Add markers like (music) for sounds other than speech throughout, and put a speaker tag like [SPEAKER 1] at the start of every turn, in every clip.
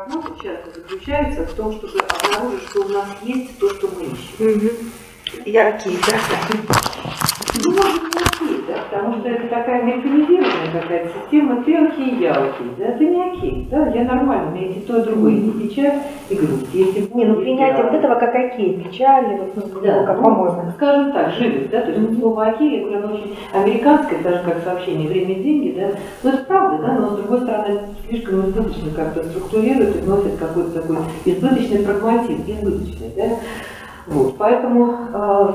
[SPEAKER 1] Прогноз часто заключается в том, чтобы обнаружить, что у нас есть то, что мы ищем.
[SPEAKER 2] Угу. Яркие, да?
[SPEAKER 1] Ну, может, да, потому что это такая механизированная какая-то система, ты окей, я окей, да, ты не окей, да, я нормально, у меня есть и то, и другое, и печаль, и грусть. Если
[SPEAKER 2] Не, ну принятие вот этого как окей, печали, вот, ну,
[SPEAKER 1] Да,
[SPEAKER 2] как
[SPEAKER 1] ну,
[SPEAKER 2] поможет.
[SPEAKER 1] Скажем так, живость, да, то есть слово окей, я говорю, оно очень американское, даже как сообщение «время – деньги», да, ну это правда, да, но с другой стороны слишком избыточно как-то структурирует и носит какой-то такой избыточный прагматизм, избыточный, да, вот, поэтому э,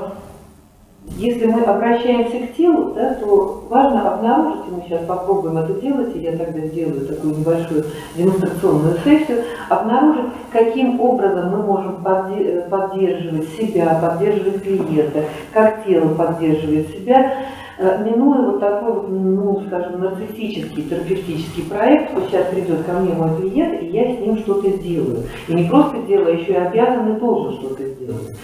[SPEAKER 1] если мы обращаемся к телу, да, то важно обнаружить, и мы сейчас попробуем это делать, и я тогда сделаю такую небольшую демонстрационную сессию, обнаружить, каким образом мы можем подде- поддерживать себя, поддерживать клиента, как тело поддерживает себя, э, минуя вот такой вот, ну, скажем, нарциссический, терапевтический проект, вот сейчас придет ко мне мой клиент, и я с ним что-то сделаю. И не просто сделаю, а еще и обязан и должен что-то сделать.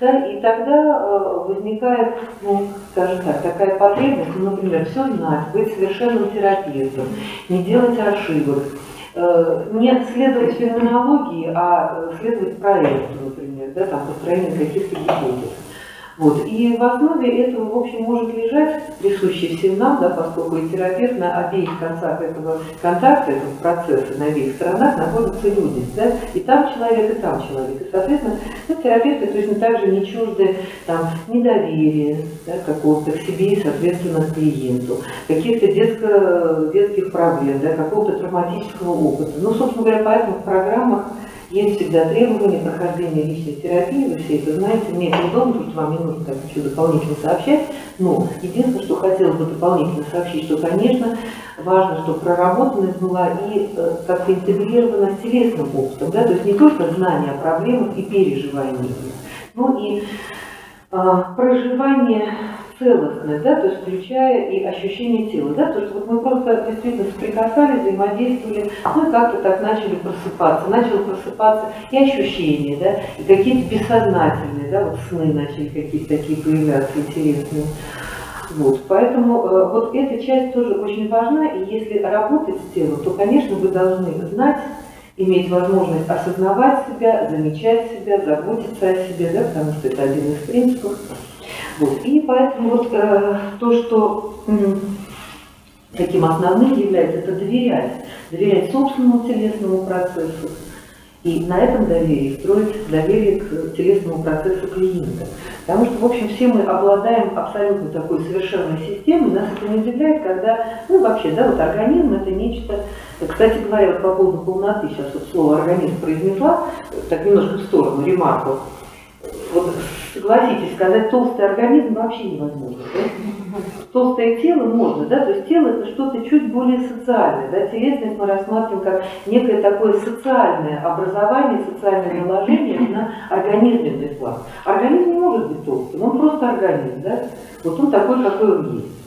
[SPEAKER 1] Да, и тогда э, возникает, ну, скажем так, такая потребность, ну, например, все знать, быть совершенным терапевтом, не делать ошибок, э, не следовать феноменологии, а э, следовать проекту, например, да, там, построению каких-то гипотез. Вот. И в основе этого, в общем, может лежать, присущий всем нам, да, поскольку и терапевт на обеих концах этого контакта, этого процесса, на обеих сторонах находятся люди. Да? И там человек, и там человек. И, соответственно, ну, терапевты точно так же не чужды там, недоверия да, какого-то к себе и, соответственно, к клиенту, каких-то детско, детских проблем, да, какого-то травматического опыта. Ну, собственно говоря, поэтому в программах есть всегда требования прохождения личной терапии, вы все это знаете, мне это удобно, что вам не нужно так ничего дополнительно сообщать, но единственное, что хотелось бы дополнительно сообщить, что, конечно, важно, чтобы проработанность была и э, как-то интегрирована с телесным опытом, да, то есть не только знание о проблемах и переживание но и а, проживание целостное, да, то есть включая и ощущение тела, да, то есть вот мы просто действительно соприкасались, взаимодействовали, ну и как-то так начали просыпаться, начало просыпаться и ощущения, да, и какие-то бессознательные, да, вот сны начали какие-то такие появляться интересные. Вот, поэтому э, вот эта часть тоже очень важна, и если работать с телом, то, конечно, вы должны знать, иметь возможность осознавать себя, замечать себя, заботиться о себе, да, потому что это один из принципов. И поэтому вот э, то, что таким основным является, это доверять. Доверять собственному телесному процессу. И на этом доверии строить доверие к телесному процессу клиента. Потому что, в общем, все мы обладаем абсолютно такой совершенной системой. Нас это не удивляет, когда, ну вообще, да, вот организм это нечто... Кстати говоря, по поводу полноты, сейчас вот слово организм произнесла, так немножко в сторону, ремарку. Вот согласитесь, сказать толстый организм вообще невозможно. Да? Толстое тело можно, да, то есть тело это что-то чуть более социальное, да, телесность мы рассматриваем как некое такое социальное образование, социальное наложение на организменный план. Организм не может быть толстым, он просто организм, да, вот он такой, какой он есть.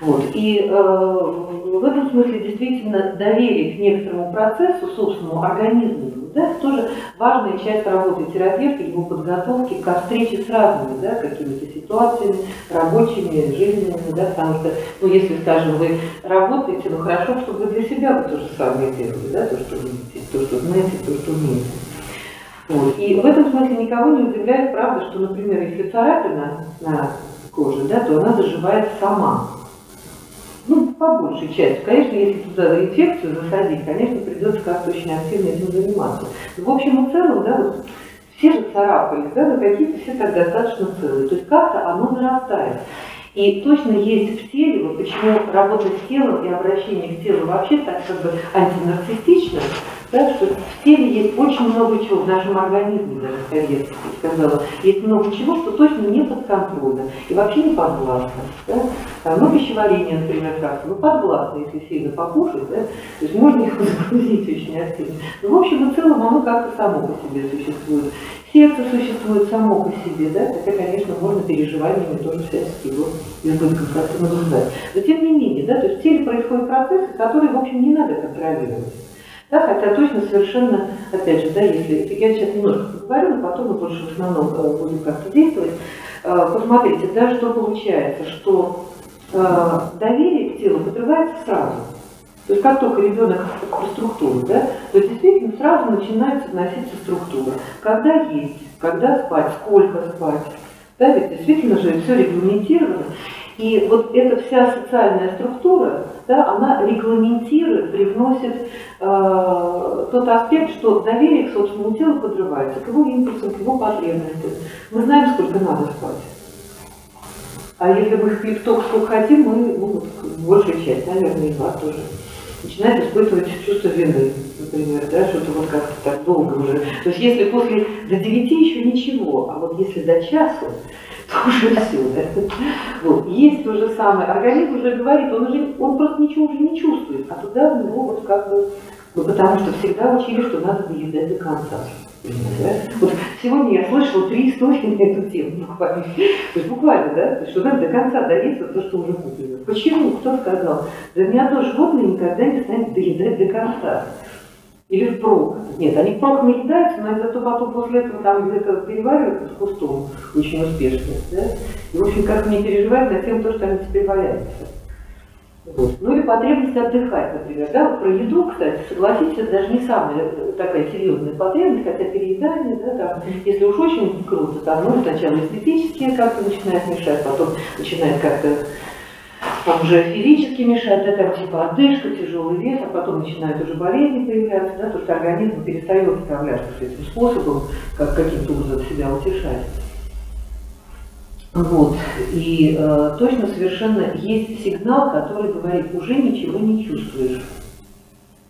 [SPEAKER 1] Вот. И э, в этом смысле действительно доверие к некоторому процессу, собственному организму, да, тоже важная часть работы терапевта, его подготовки к встрече с разными да, какими-то ситуациями, рабочими, жизненными, да, потому что, ну, если, скажем, вы работаете, ну, хорошо, чтобы вы для себя вы то же самое делали, да, то, что видите, то, что знаете, то, что умеете. Вот. И в этом смысле никого не удивляет, правда, что, например, если царапина на коже, да, то она заживает сама. Ну, по большей части. Конечно, если туда инфекцию засадить, конечно, придется как-то очень активно этим заниматься. Но в общем и целом, да, вот все же царапались, да, но какие-то все так достаточно целые. То есть как-то оно нарастает. И точно есть в теле, вот почему работа с телом и обращение к телу вообще так как бы антинарциссично, да, что в теле есть очень много чего, в нашем организме, даже Ковец сказала, есть много чего, что точно не подконтрольно и вообще не подвластно. Да? Там, ну, пищеварение, например, как ну, подвластно, если сильно покушать, да? то есть можно его (laughs) загрузить очень активно. Но, в общем и целом, оно как-то само по себе существует. Сердце существует само по себе, да, хотя, конечно, можно переживаниями тоже всячески его избытком как-то нагружать. Но тем не менее, да, то есть в теле происходят процессы, которые, в общем, не надо контролировать. Да, хотя точно совершенно, опять же, да, если я сейчас немножко поговорю, но потом мы больше в основном э, будем как-то действовать. Э, посмотрите, да, что получается, что э, доверие к телу подрывается сразу. То есть как только ребенок про структуру, да, то действительно сразу начинается вноситься структура. Когда есть, когда спать, сколько спать. Да, ведь действительно же все регламентировано. И вот эта вся социальная структура, да, она регламентирует, привносит э, тот аспект, что доверие к собственному телу подрывается, к его импульсам, к его потребностям. Мы знаем, сколько надо спать. А если мы спим столько, сколько хотим, мы, ну, большая часть, наверное, и вас тоже, начинает испытывать чувство вины, например, да, что-то вот как-то так долго уже. То есть если после до 9 еще ничего, а вот если до часу, (laughs) то уже все. Да? Вот. Есть то же самое. Организм уже говорит, он уже он просто ничего уже не чувствует, а туда в него вот как бы, ну, потому что всегда учили, что надо доедать до конца. Вот сегодня я слышала три истории на эту тему буквально. То есть буквально, да, что надо до конца доесть то, что уже куплено. Почему? Кто сказал? Да ни одно животное никогда не станет доедать до конца. Или впрок. Нет, они впрок наедаются, но зато потом после этого там где-то перевариваются с кустом очень успешно. Да? И, в общем, как не переживать на тем, то, что они теперь валяются. Ну или потребность отдыхать, например. Да? Про еду, кстати, согласитесь, это даже не самая э, такая серьезная потребность, хотя переедание, да, там, если уж очень круто, там, ну, сначала эстетические как-то начинает мешать, потом начинает как-то там уже физически мешает, да, там типа одышка, тяжелый вес, а потом начинают уже болезни появляться, да, то что организм перестает справляться с этим способом, как каким-то образом себя утешать. Вот. И э, точно совершенно есть сигнал, который говорит, уже ничего не чувствуешь.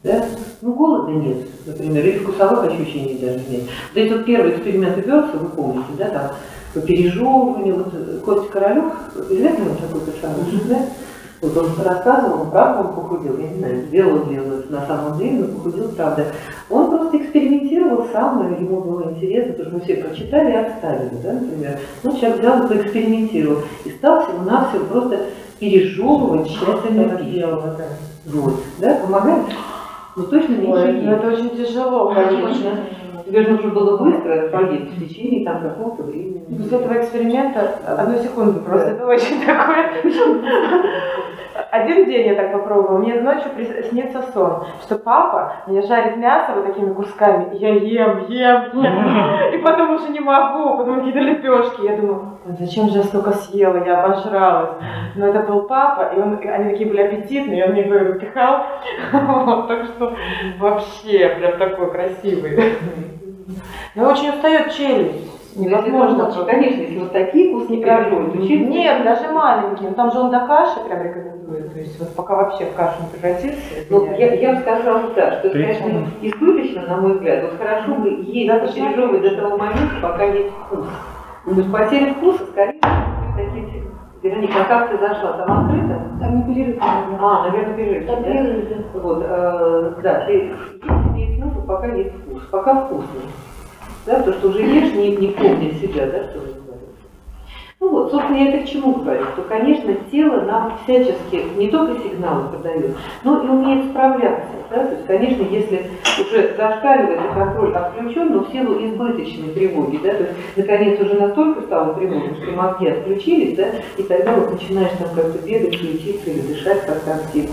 [SPEAKER 1] Да? Ну, голода нет, например, или вкусовых ощущений даже нет. Да это вот первый эксперимент Берса, вы помните, да, там по пережевыванию, вот Костя Королев, известный вам такой персонаж, mm-hmm. да? Вот он рассказывал, он правда он похудел, я не знаю, сделал ли он это на самом деле, но похудел, правда. Он просто экспериментировал сам, ему было интересно, потому что мы все прочитали и отставили, да, например. Ну, человек взял и поэкспериментировал и стал всего-навсего просто пережевывать тщательно пищу. Вот, да, помогает? Ну, точно не
[SPEAKER 2] Ой, ну, это очень тяжело, конечно.
[SPEAKER 1] Тебе же нужно было быстро поесть в течение там какого-то времени.
[SPEAKER 2] После этого эксперимента, одну секунду, просто это очень такое. Один день я так попробовала, мне ночью снится сон, что папа мне жарит мясо вот такими кусками, и я ем, ем, ем, и потом уже не могу, потом какие-то лепешки. Я думаю, зачем же я столько съела, я обожралась. Но это был папа, и он, они такие были аппетитные, и он мне говорю, пихал. (laughs) Вот, так что вообще прям такой красивый. Но очень устает челюсть. Невозможно.
[SPEAKER 1] Может, конечно, если вот такие вкусные пирожки, то
[SPEAKER 2] челюсть... Нет, даже маленькие. Там же он до каши прям рекомендует. То есть вот пока вообще в кашу не превратится.
[SPEAKER 1] Ну, я, я бы сказала, да, что это, конечно, избыточно, на мой взгляд. Вот хорошо бы есть да, пережевывать до того момента, пока есть вкус. Ну, то есть потеря вкуса, скорее, такие Вероника, а как ты зашла? Там открыто?
[SPEAKER 2] Там не перерыв.
[SPEAKER 1] А, наверное, перерыв. Там да? перерыв, да. Вот, э, да, ты, есть имеет смысл, пока есть вкус. Пока вкусно да, то, что уже ешь, не, не помня себя, да, что. Ну вот, собственно, я это к чему говорю, что, конечно, тело нам всячески не только сигналы подает, но и умеет справляться. Да? То есть, конечно, если уже зашкаливает и контроль отключен, но в силу избыточной тревоги, да, то есть, наконец, уже настолько стало тревожно, что мозги отключились, да, и тогда вот начинаешь там как-то бегать, суетиться или дышать как там типа.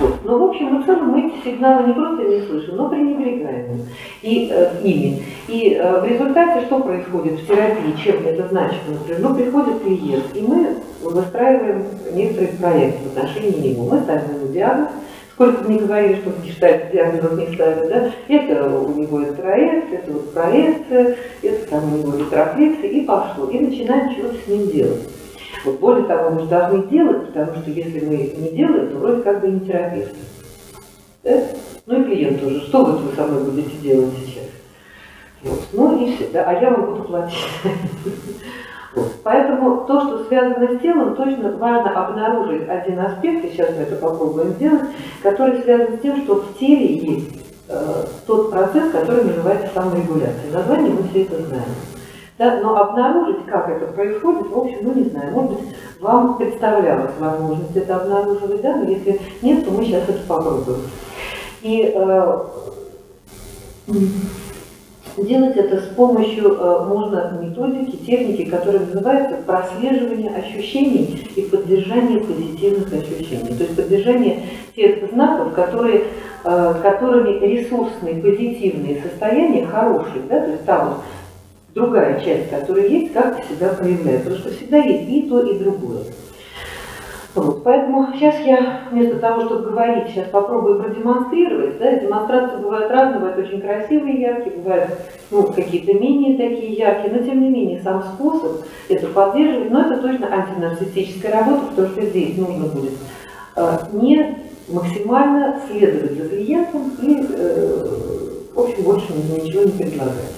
[SPEAKER 1] Вот. Но, в общем, в целом мы эти сигналы не просто не слышим, но пренебрегаем и, э, ими. И э, в результате что происходит в терапии, чем это значит, например? Ну, приходит клиент, и мы выстраиваем некоторые проекты в отношении него. Мы ставим ему диагноз, Сколько ни говорили, что в гештальте диагнозов не ставят, да, это у него интроект, это вот проекция, это там у него ретрофлексия, и пошло. И начинаем что-то с ним делать. Вот более того, мы же должны делать, потому что если мы не делаем, то вроде как бы не терапевт. Да? Ну и клиент тоже. Что вот вы со мной будете делать сейчас? Вот. Ну и все. Да? А я вам буду платить. Поэтому то, что связано с телом, точно важно обнаружить один аспект, и сейчас мы это попробуем сделать, который связан с тем, что в теле есть э, тот процесс, который называется саморегуляцией. Название мы все это знаем. Да, но обнаружить, как это происходит, в общем, ну не знаю, может быть, вам представлялась возможность это обнаруживать, да, но если нет, то мы сейчас это попробуем. И э, делать это с помощью, э, можно методики, техники, которые называются прослеживание ощущений и поддержание позитивных ощущений. То есть поддержание тех знаков, которые, э, которыми ресурсные, позитивные состояния хорошие, да, то есть там вот другая часть, которая есть, как себя проявляет. Потому что всегда есть и то, и другое. Вот, поэтому сейчас я вместо того, чтобы говорить, сейчас попробую продемонстрировать. Да, демонстрации бывают разные, бывают очень красивые, яркие, бывают ну, какие-то менее такие яркие, но тем не менее сам способ это поддерживать, но это точно антинарциссическая работа, потому что здесь нужно будет э, не максимально следовать за клиентом и, э, в общем, больше ничего не предлагать.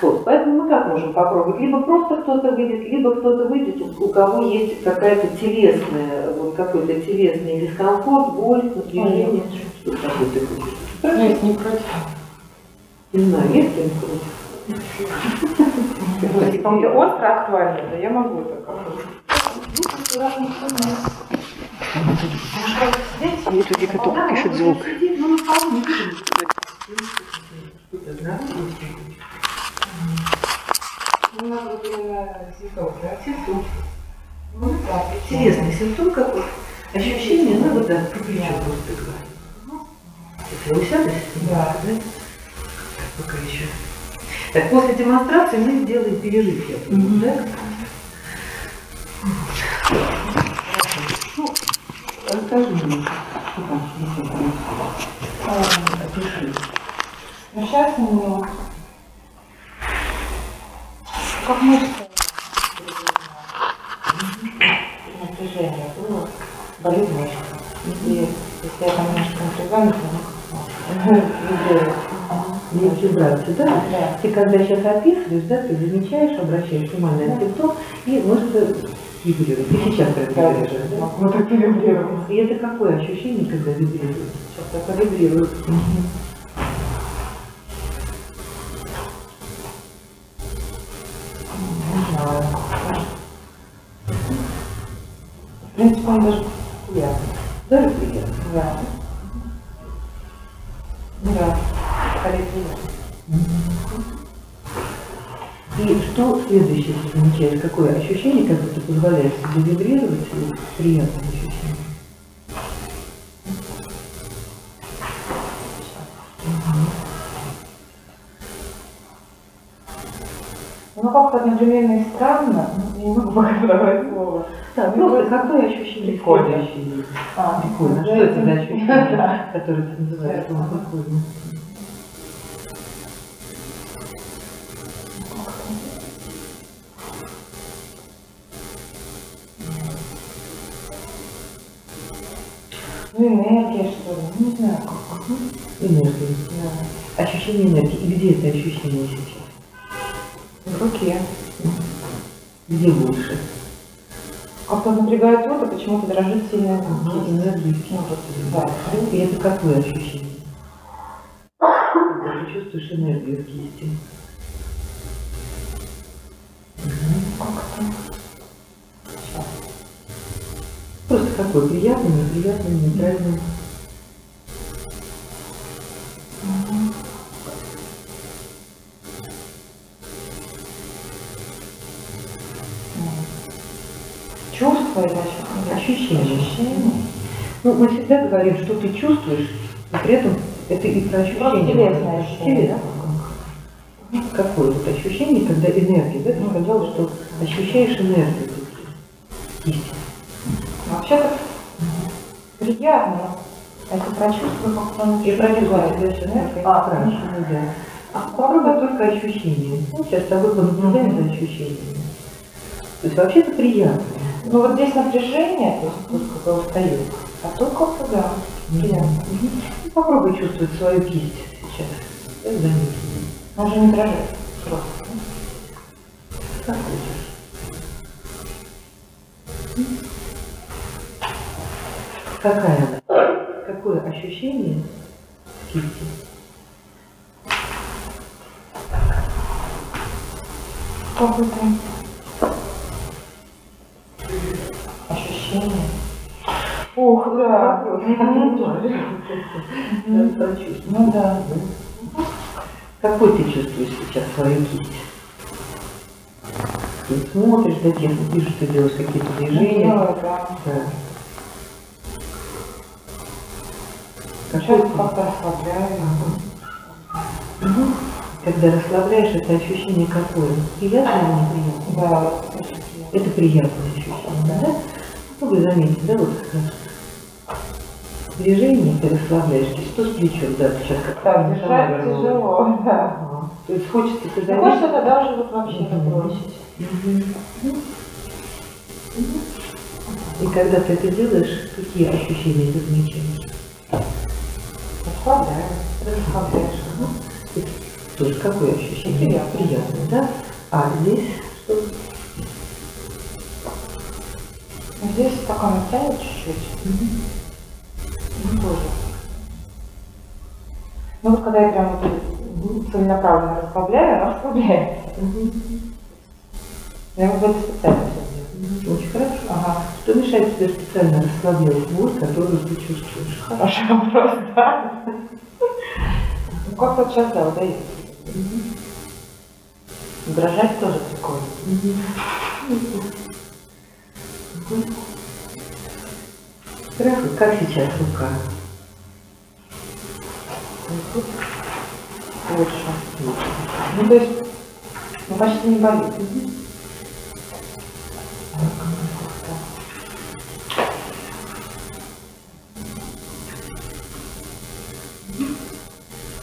[SPEAKER 1] Вот, поэтому мы как можем попробовать? Либо просто кто-то выйдет, либо кто-то выйдет, у кого есть какая-то телесная, вот какой-то телесный дискомфорт, боль, напряжение. Что такое ты хочешь?
[SPEAKER 2] Нет, не против.
[SPEAKER 1] Не знаю, есть ли против?
[SPEAKER 2] Если кому-то остро актуально, то я могу так.
[SPEAKER 1] Есть люди, которые пишут звук. Интересный симптом какой. Ощущение, ну вот да, по плечу просто говорю. Если усядешь, да, да? Пока еще. Так, после демонстрации мы сделаем перерыв, я думаю, да? Ну, расскажи мне, что там, если там, опиши.
[SPEAKER 2] Ну, сейчас мне как мышцы напряжение было, болит мышца. И если я там немножко напрягаюсь, то
[SPEAKER 1] Есть вибрации, да?
[SPEAKER 2] Да.
[SPEAKER 1] Ты когда сейчас описываешь, да, ты замечаешь, обращаешь внимание на симптом, и мышцы вибрируют. Ты сейчас вибрируешь, да?
[SPEAKER 2] Вот так вибрирует.
[SPEAKER 1] И это какое ощущение, когда вибрирует?
[SPEAKER 2] Сейчас так вибрирует. Не В принципе, он даже приятный.
[SPEAKER 1] Даже приятно.
[SPEAKER 2] Да. Да.
[SPEAKER 1] И что следующее ты замечаешь? Какое ощущение, когда ты позволяешь себе вибрировать, приятное ощущение?
[SPEAKER 2] Ну, как-то одновременно и странно, но не могу (laughs) подобрать слово.
[SPEAKER 1] Да, просто какое ощущение
[SPEAKER 2] Прикольно.
[SPEAKER 1] следующее есть?
[SPEAKER 2] А,
[SPEAKER 1] Прикольно. Что это за ощущение, которое ты называешь? Ну, прикольно.
[SPEAKER 2] Ну, энергия, что ли, ну, не знаю как.
[SPEAKER 1] Энергия.
[SPEAKER 2] Да.
[SPEAKER 1] Ощущение энергии. И где это ощущение сейчас?
[SPEAKER 2] В руке.
[SPEAKER 1] Где больше?
[SPEAKER 2] Как-то напрягает вот, а почему-то дрожит сильно руки.
[SPEAKER 1] Энергия.
[SPEAKER 2] Ну, вот, да.
[SPEAKER 1] И это какое ощущение? Ты чувствуешь энергию в кисти.
[SPEAKER 2] Как-то.
[SPEAKER 1] Просто какой? Приятный, неприятный, нейтральный.
[SPEAKER 2] Ощущение?
[SPEAKER 1] Ощущение.
[SPEAKER 2] Ощущение.
[SPEAKER 1] Ну, мы всегда говорим, что ты чувствуешь, и при этом это и про ощущение.
[SPEAKER 2] Телесное ощущение,
[SPEAKER 1] Телесное. Какое вот ощущение, когда энергия, да? Ты сказала, что ощущаешь энергию в кисти.
[SPEAKER 2] Вообще-то приятно. А если прочувствую, как он
[SPEAKER 1] И прочувствовать дальше энергию.
[SPEAKER 2] А,
[SPEAKER 1] ну да. А попробуй только ощущение. Ну, сейчас с тобой понаблюдаем за ощущениями. То есть вообще-то приятно.
[SPEAKER 2] Ну вот здесь напряжение, то есть тут бы устаю. А тут как-то да, приятно.
[SPEAKER 1] Ну, попробуй чувствовать свою кисть сейчас. Это заметно.
[SPEAKER 2] Он же не дрожит. Просто.
[SPEAKER 1] Как хочешь. Какая она? Какое ощущение в кисти?
[SPEAKER 2] Какое-то ощущение. Ух, да.
[SPEAKER 1] Я прочувствую.
[SPEAKER 2] Ну да.
[SPEAKER 1] Какой ты чувствуешь сейчас свою кисть? Ты смотришь, да, я вижу, ты делаешь какие-то движения.
[SPEAKER 2] Делаю, да.
[SPEAKER 1] Да.
[SPEAKER 2] Сейчас как-то расслабляю.
[SPEAKER 1] Угу. Когда расслабляешь, это ощущение какое? Приятное или неприятное?
[SPEAKER 2] Да,
[SPEAKER 1] Это приятное ощущение, да? Ну, вы заметите, да, вот как раз движение, ты расслабляешь, то есть что с плечом, да, сейчас как
[SPEAKER 2] Так, держать тяжело, да.
[SPEAKER 1] Ага. То есть хочется ты
[SPEAKER 2] Ну,
[SPEAKER 1] заметить.
[SPEAKER 2] хочется тогда уже вот вообще
[SPEAKER 1] Мгм.
[SPEAKER 2] забросить.
[SPEAKER 1] Мгм. И когда ты это делаешь, какие ощущения ты замечаешь?
[SPEAKER 2] Расслабляю, расслабляешь.
[SPEAKER 1] Тоже какое ощущение?
[SPEAKER 2] Приятное.
[SPEAKER 1] Приятное, да? А здесь что?
[SPEAKER 2] Здесь пока натянет чуть-чуть. Ну, тоже. Ну, вот когда я прям вот целенаправленно расслабляю, она расслабляется. Я вот это специально все делаю.
[SPEAKER 1] Очень хорошо.
[SPEAKER 2] Ага.
[SPEAKER 1] Что мешает тебе специально расслаблять боль, которую ты чувствуешь?
[SPEAKER 2] Хороший вопрос, да. Ну, как вот сейчас, да, удается. Дрожать тоже прикольно.
[SPEAKER 1] Хорошо. Как сейчас рука?
[SPEAKER 2] Лучше. Ну, то есть, ну, почти не болит.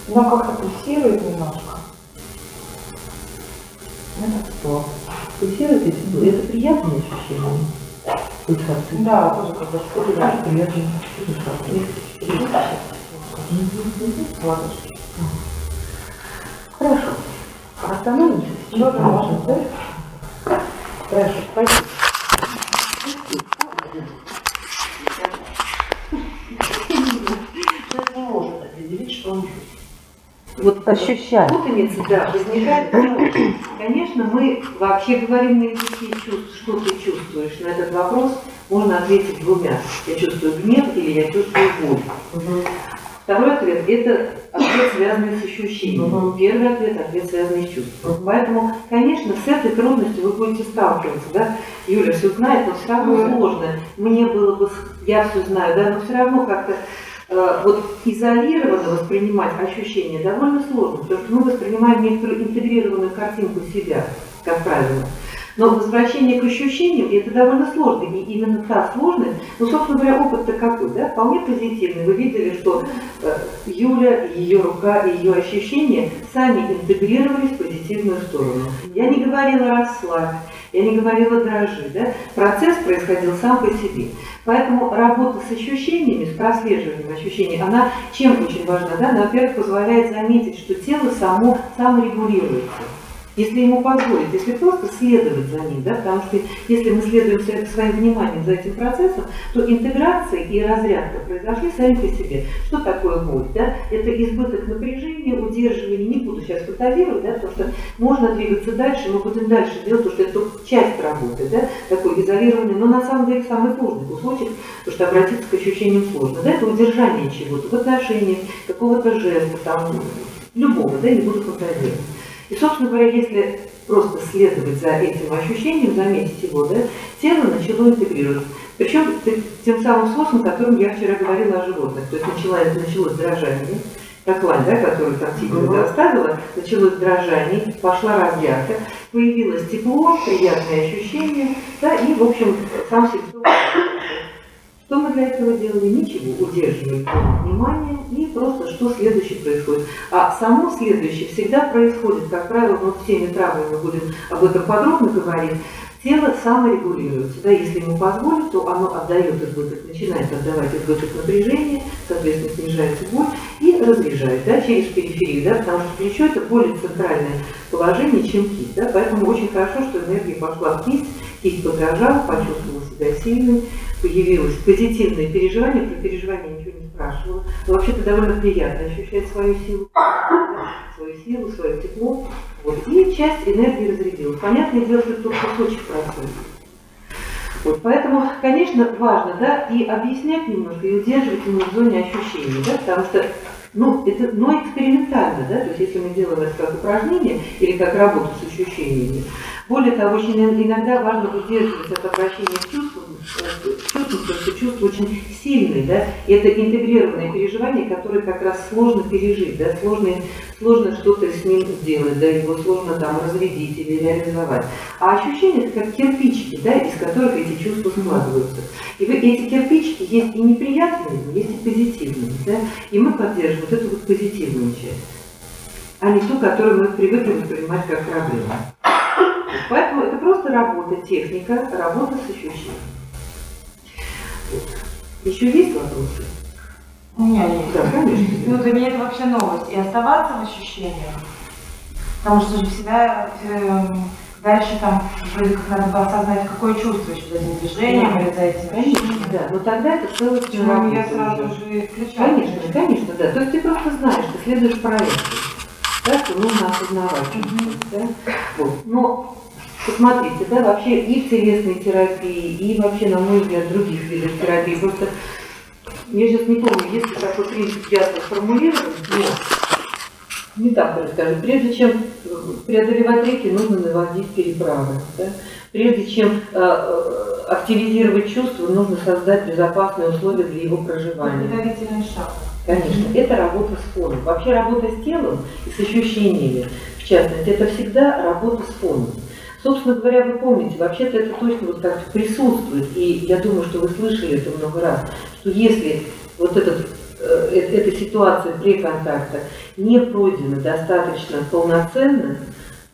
[SPEAKER 2] Но как-то пульсирует немножко. Это что?
[SPEAKER 1] Пульсирует. Это приятное ощущение?
[SPEAKER 2] Да, тоже как бы
[SPEAKER 1] Это тоже приятное ощущение.
[SPEAKER 2] ладошки.
[SPEAKER 1] Хорошо. Остановимся?
[SPEAKER 2] Да, да, можно,
[SPEAKER 1] да? Хорошо, спасибо. Человек не может определить, что он чувствует. Вот
[SPEAKER 2] Ощущать.
[SPEAKER 1] путаница, да, возникает. (clears throat) Конечно, мы вообще говорим на языке чувств, что ты чувствуешь. На этот вопрос можно ответить двумя. Я чувствую гнев или я чувствую боль. Второй ответ – это ответ, связанный с ощущением. Первый ответ – ответ, связанный с чувством. Поэтому, конечно, с этой трудностью вы будете сталкиваться. Да? Юля все знает, но все равно сложно. Мне было бы, я все знаю, да, но все равно как-то вот изолированно воспринимать ощущения довольно сложно, потому что мы воспринимаем некоторую интегрированную картинку себя, как правило. Но возвращение к ощущениям, это довольно сложно. И именно та сложность, ну, собственно говоря, опыт-то какой, да, вполне позитивный. Вы видели, что э, Юля, ее рука и ее ощущения сами интегрировались в позитивную сторону. Я не говорила расслабь, я не говорила дрожи, да, процесс происходил сам по себе. Поэтому работа с ощущениями, с прослеживанием ощущений, она чем очень важна, да, она, во-первых, позволяет заметить, что тело само саморегулируется. Если ему позволить, если просто следовать за ним, да, потому что если мы следуем своим вниманием за этим процессом, то интеграция и разрядка произошли сами по себе. Что такое боль? Да? Это избыток напряжения, удерживание, не буду сейчас фантазировать, да, потому что можно двигаться дальше, мы будем дальше делать, потому что это только часть работы, да, такой изолированный, но на самом деле самый сложный кусочек, потому что обратиться к ощущениям сложно. Да, это удержание чего-то в отношениях, какого-то жеста, там, любого, да, не буду фантазировать. И, собственно говоря, если просто следовать за этим ощущением, заметить его, да, тело начало интегрироваться. Причем тем самым способом, которым я вчера говорила о животных. То есть начала, началось дрожание, как лань, да, которую там тигр
[SPEAKER 2] Мгм.
[SPEAKER 1] оставила, началось дрожание, пошла разрядка, появилось тепло, приятные ощущения, да, и, в общем, сам симптом. Что мы для этого делали? Ничего. Удерживаем внимание и просто что следующее происходит. А само следующее всегда происходит, как правило, вот всеми травмами мы будем об этом подробно говорить, тело саморегулируется. Да, если ему позволить, то оно отдает избыток, начинает отдавать избыток напряжения, соответственно, снижается боль и разряжает да, через периферию, да, потому что плечо это более центральное положение, чем кисть. Да, поэтому очень хорошо, что энергия пошла в кисть, кисть подрожала, почувствовала себя сильной, появилось позитивное переживание, про переживание ничего не спрашивала. Вообще-то довольно приятно ощущать свою силу, свою силу, свое тепло. Вот. И часть энергии разрядилась. Понятное дело, что это только кусочек процесса. Вот, поэтому, конечно, важно, да, и объяснять немножко, и удерживать именно в зоне ощущений, да, потому что, ну, это, но экспериментально, да, то есть если мы делаем это как упражнение или как работу с ощущениями, Более того, очень иногда важно выдерживать это обращение к чувствам, потому что чувства очень сильные, да, и это интегрированные переживания, которые как раз сложно пережить, да, сложно, сложно что-то с ним сделать, да, его сложно там разрядить или реализовать. А ощущения это как кирпичики, да, из которых эти чувства складываются. И вы, эти кирпичики есть и неприятные, есть и позитивные, да, и мы поддерживаем вот эту вот позитивную часть а не ту, которую мы привыкли воспринимать как проблему. Поэтому это просто работа, техника, работа с ощущением. Еще есть вопросы?
[SPEAKER 2] У меня есть.
[SPEAKER 1] Да, конечно.
[SPEAKER 2] Ну, для меня это вообще новость. И оставаться в ощущениях. Потому что же всегда э, дальше там вроде как надо было осознать, какое чувство еще за этим движением да. или за этим
[SPEAKER 1] Конечно, да. Но тогда это целостная работа.
[SPEAKER 2] я сразу же включаю.
[SPEAKER 1] Конечно, конечно, да. То есть ты просто знаешь, ты следуешь проекту. Да, что нужно осознавать. Да? Вот. Но Посмотрите, да, вообще и в телесной терапии, и вообще, на мой взгляд, других видов терапии. Просто я сейчас не помню, есть ли такой принцип ясно сформулирован, но не так расскажу. Прежде чем преодолевать реки, нужно наводить переправы. Да? Прежде чем э, э активизировать чувства, нужно создать безопасные условия для его проживания.
[SPEAKER 2] Подготовительный шаг.
[SPEAKER 1] Конечно, это работа с фоном. Вообще работа с телом и с ощущениями, в частности, это всегда работа с фоном. Собственно говоря, вы помните, вообще-то это точно вот как присутствует, и я думаю, что вы слышали это много раз, что если вот этот, э, э, эта ситуация при контакте не пройдена достаточно полноценно,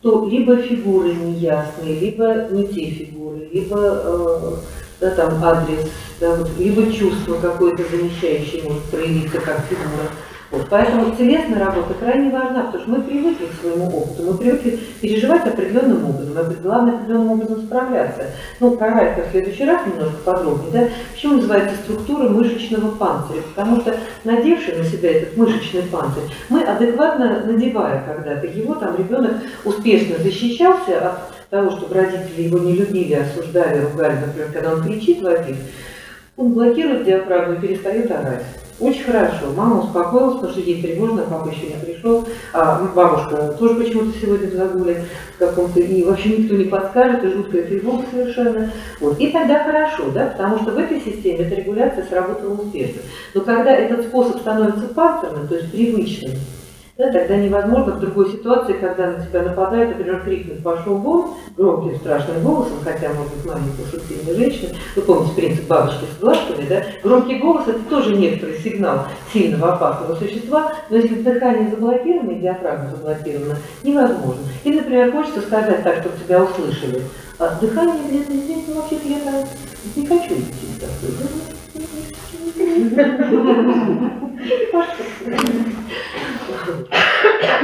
[SPEAKER 1] то либо фигуры неясные, либо не те фигуры, либо э, да, там адрес, да, вот, либо чувство какое-то замещающее может проявиться как фигура. Вот, поэтому телесная работа крайне важна, потому что мы привыкли к своему опыту, мы привыкли переживать определенным образом, а главное определенным образом справляться. Ну, про в следующий раз немножко подробнее. Да? Почему называется структура мышечного панциря? Потому что, надевший на себя этот мышечный панцирь, мы адекватно надевая когда-то его, там ребенок успешно защищался от того, чтобы родители его не любили, осуждали, ругали, например, когда он кричит вопит, он блокирует диафрагму и перестает орать. Очень хорошо. Мама успокоилась, потому что ей тревожно, папа еще не пришел. А бабушка тоже почему-то сегодня в загуле каком-то, и вообще никто не подскажет, и жуткая тревога совершенно. Вот. И тогда хорошо, да, потому что в этой системе эта регуляция сработала успешно. Но когда этот способ становится панцирным, то есть привычным, да, тогда невозможно в другой ситуации, когда на тебя нападает, например, крикнуть «пошел вон» громким страшным голосом, хотя, может быть, маленькая субтильная женщина, вы помните принцип бабочки с глазками, да? Громкий голос – это тоже некоторый сигнал сильного опасного существа, но если дыхание заблокировано диафрагма заблокирована, невозможно. И, например, хочется сказать так, чтобы тебя услышали, а дыхание где-то здесь, вообще-то я там не хочу идти.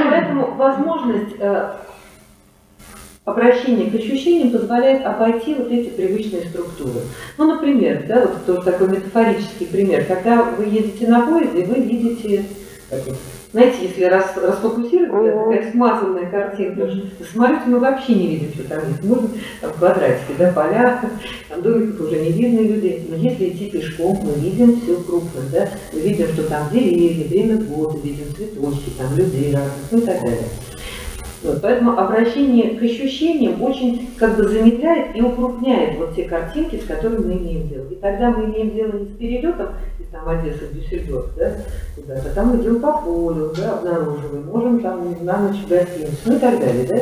[SPEAKER 1] Поэтому возможность э, обращения к ощущениям позволяет обойти вот эти привычные структуры. Ну, например, да, вот тоже такой метафорический пример, когда вы едете на поезде, вы видите знаете, если рас, расфокусировать, uh -huh. как смазанная картинка, самолете мы вообще не видим, что там есть. Можно там квадратики, да, поля, там домиков уже не видно людей. Но если идти пешком, мы видим все крупно, да, мы видим, что там деревья, время года, видим цветочки, там людей разных, ну и так далее. Вот, поэтому обращение к ощущениям очень как бы замедляет и укрупняет вот те картинки, с которыми мы имеем дело. И тогда мы имеем дело не с перелетом, из там Одессы в Дюссельдорф, да, куда-то, там идем по полю, да, обнаруживаем, можем там на ночь гостиницу, ну и так далее, да.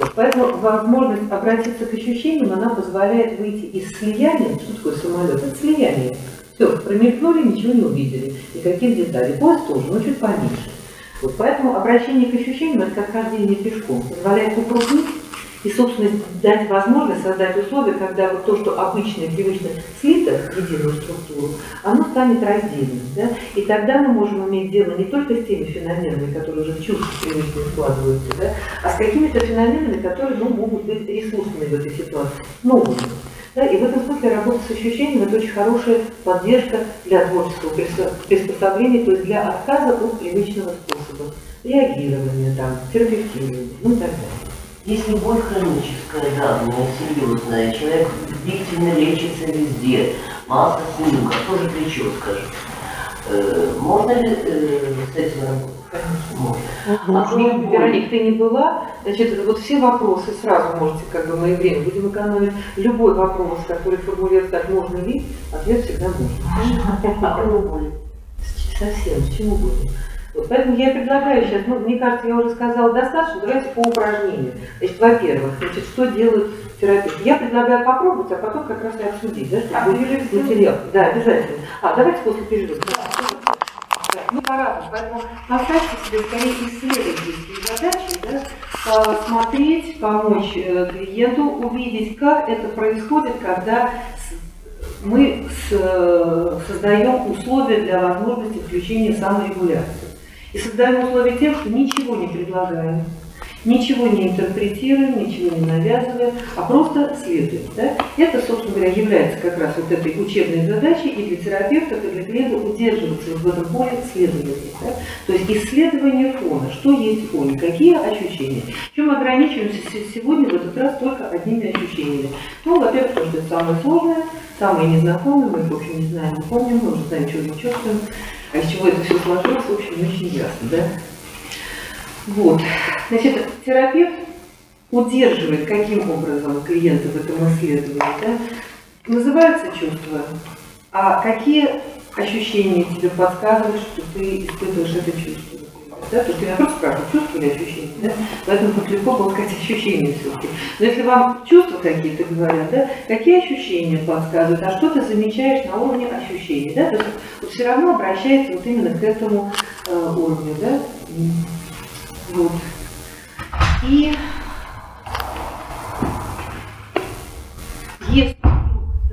[SPEAKER 1] Вот, поэтому возможность обратиться к ощущениям, она позволяет выйти из слияния, что такое самолет, это слияние. Все, промелькнули, ничего не увидели, никаких деталей. Поезд тоже, но чуть поменьше. Вот поэтому обращение к ощущениям, это как хождение пешком, позволяет укрупнить и, собственно, дать возможность создать условия, когда вот то, что обычно и привычно слито в единую структуру, оно станет раздельным. Да? И тогда мы можем иметь дело не только с теми феноменами, которые уже в чувстве привычно складываются, да? а с какими-то феноменами, которые ну, могут быть ресурсными в этой ситуации, новыми. Да, и в этом смысле работа с ощущением – это очень хорошая поддержка для творческого приспособления, то есть для отказа от привычного способа реагирования, там, терапевтирования, ну и так далее.
[SPEAKER 3] Если боль хроническая, давняя, серьезная, человек длительно лечится везде, масса снимков, тоже плечо, скажем. Э, Можно ли э, с этим работать? Конечно, можно. А
[SPEAKER 1] Вероника, Вероник, ты не была, значит, вот все вопросы сразу можете, как бы, мы время будем экономить. Любой вопрос, который формулируется так, можно ли, ответ всегда можно.
[SPEAKER 3] А?
[SPEAKER 1] Совсем, с чего угодно. Вот поэтому я предлагаю сейчас, ну, мне кажется, я уже сказала достаточно, давайте по упражнениям. Значит, во-первых, значит, что делают терапевты? Я предлагаю попробовать, а потом как раз и обсудить, да, чтобы
[SPEAKER 2] А,
[SPEAKER 1] материал. Да, обязательно. А, давайте после перерыва. Да, Ну. Поэтому поставьте себе скорее исследовательские задачи, да, посмотреть, помочь э, клиенту увидеть, как это происходит, когда мы э, создаем условия для возможности включения саморегуляции. И создаем условия тем, что ничего не предлагаем, ничего не интерпретируем, ничего не навязываем, а просто следуем. Да? Это, собственно говоря, является как раз вот этой учебной задачей и для терапевтов, и для клиента удерживаться в этом поле исследования. Да? То есть исследование фона, что есть в фоне, какие ощущения. Чем ограничиваемся се- сегодня в этот раз только одними ощущениями. Ну, во-первых, потому что это самое сложное, самое незнакомое, мы их, в общем, не знаем, не помним, мы уже знаем, чего мы чувствуем. А из чего это все сложилось, в общем, не очень ясно, да? Вот. Значит, терапевт удерживает каким образом клиента в этом исследовании, да? Называются чувства, а какие ощущения тебе подсказывают, что ты испытываешь это чувство? Да? То есть меня просто спрашиваешь, чувства или ощущения, да? Поэтому тут легко было сказать ощущения все-таки. Но если вам чувства какие-то говорят, да, какие ощущения подсказывают, а что ты замечаешь на уровне ощущений, да? То есть вот все равно обращается вот именно к этому э, уровню, да? Вот. И если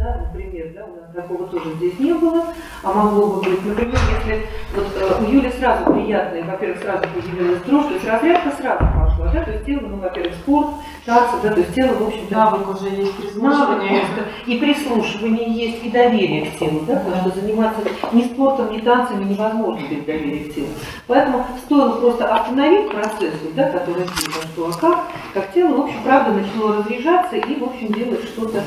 [SPEAKER 1] да, например, да, у нас такого тоже здесь не было, а могло бы быть, например, если вот э, у Юли сразу приятная, во-первых, сразу появилась дрожь, то есть разрядка сразу пошла, да, то есть тело, ну, во-первых, спорт, танцы, да, то есть тело, в общем-то,
[SPEAKER 2] Навык уже есть
[SPEAKER 1] навык
[SPEAKER 2] прислушивания.
[SPEAKER 1] просто. И прислушивание есть, и доверие к телу, да, потому что заниматься ни спортом, ни танцами невозможно без доверия к телу. Поэтому стоило просто остановить процесс, да, который здесь, а что, а как, как тело, в общем, правда, начало разряжаться и, в общем, делать что-то,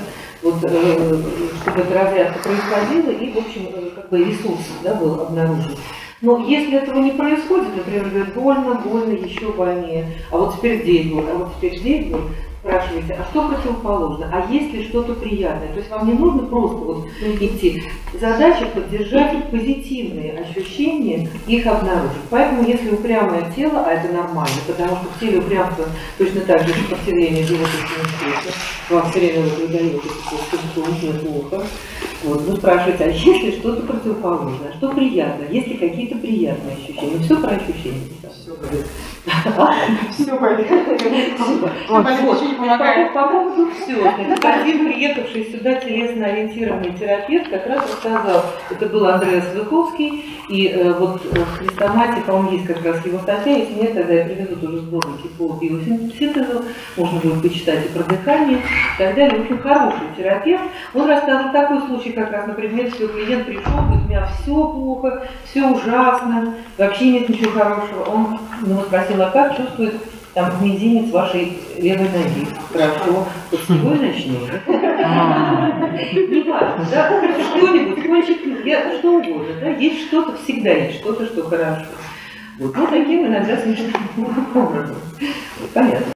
[SPEAKER 1] вот, э, чтобы эта разрядка происходила, и, в общем, э, как бы ресурс, да, был обнаружен. Но если этого не происходит, например, говорят, больно, больно, еще больнее, а вот теперь здесь боль, а вот теперь здесь боль, спрашиваете, а что противоположно, а есть ли что-то приятное? То есть вам не нужно просто вот идти. Задача поддержать позитивные ощущения, их обнаружить. Поэтому если упрямое тело, а это нормально, потому что в теле упрямство точно так же сопротивление животным света, вам все время вот выдает это плохо, плохо. Вот, вы спрашиваете, а есть ли что-то противоположное, что приятно, есть ли какие-то приятные ощущения? Все про ощущения.
[SPEAKER 2] Все пойдет. (laughs)
[SPEAKER 1] Вот,
[SPEAKER 2] Болит, ничего не помогает.
[SPEAKER 1] По, по поводу все. Один приехавший сюда телесно ориентированный терапевт как раз рассказал, это был Андреас Выховский, и э, вот э, в Христомате, по-моему, есть как раз его статья, если нет, тогда я приведу тоже сборники по биосинтезу, можно будет почитать и про дыхание, и так далее. В общем, хороший терапевт. Он рассказывал такой случай, как раз, например, что клиент пришел, говорит, у меня все плохо, все ужасно, вообще нет ничего хорошего. Он его спросил, а как чувствует там мизинец вашей левой ноги. Хорошо, вот с него и начнем. Не важно, да, что-нибудь, кончик, я- что угодно, да, есть что-то, всегда есть что-то, что хорошо. Вот, ну, таким иногда смешным образом. Понятно.